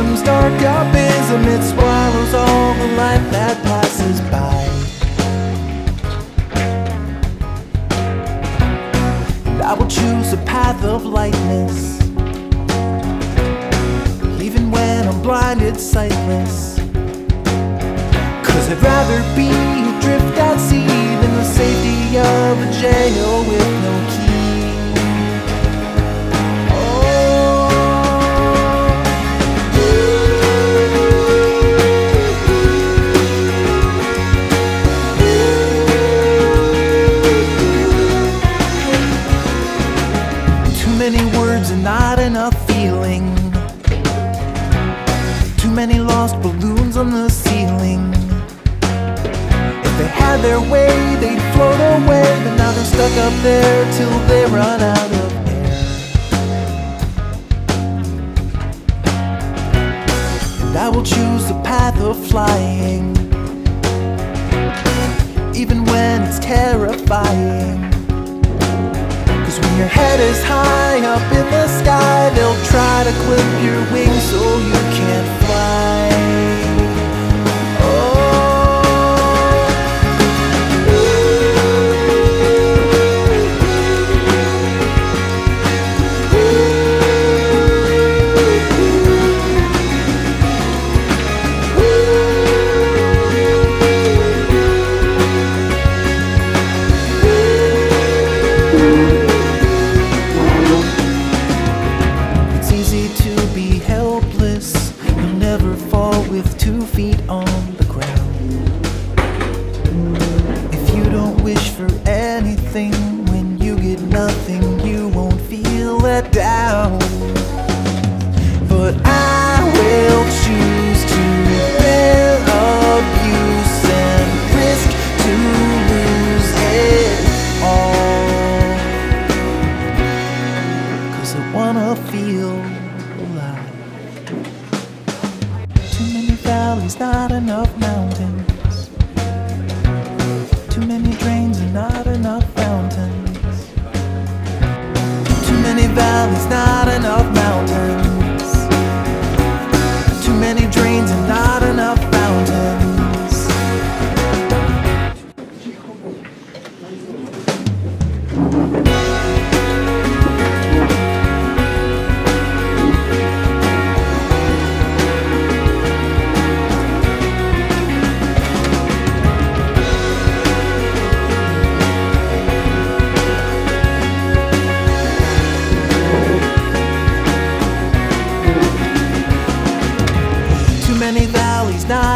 Cynicism's dark abysm, it swallows all the light that passes by. And I will choose a path of lightness, even when I'm blinded, sightless. Cause I'd rather be adrift at sea than the safety of a jail with no their way, they'd float away. But now they're stuck up there till they run out of air. And I will choose the path of flying, even when it's terrifying. Cause when your head is high up in the sky, they'll try to clip your wings so you can't I wanna feel alive. Too many valleys, not enough mountains. Too many drains and not enough fountains. Too many valleys, not enough mountains.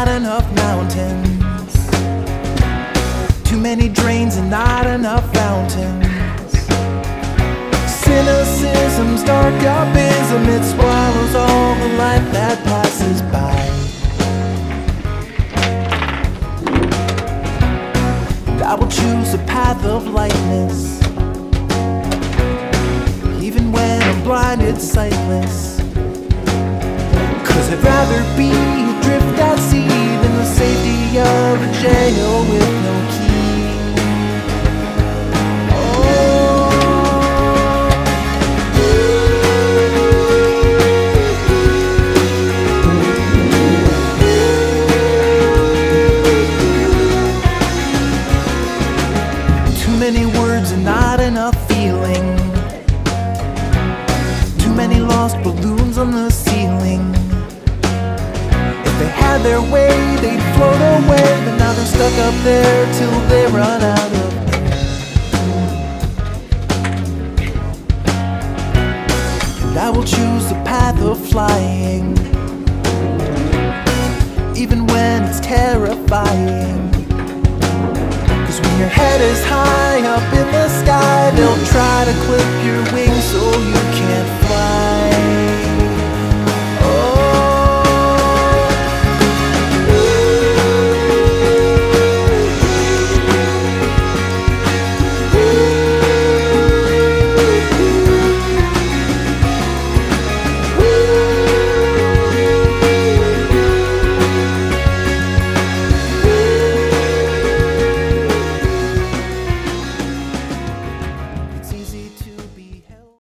Not enough mountains. Too many drains and not enough fountains. Cynicism's dark abysm, it swallows all the light that passes by. And I will choose a path of lightness, even when I'm blinded, sightless. Cause I'd rather be adrift at sea than the safety of a jail with no key. Too many words and not enough feeling. Too many lost balloons on the ceiling. If they had their way, they'd float away. But now they're stuck up there till they run out of air. And I will choose the path of flying, even when it's terrifying. Cause when your head is high up in the sky, they'll try to clip your wings so you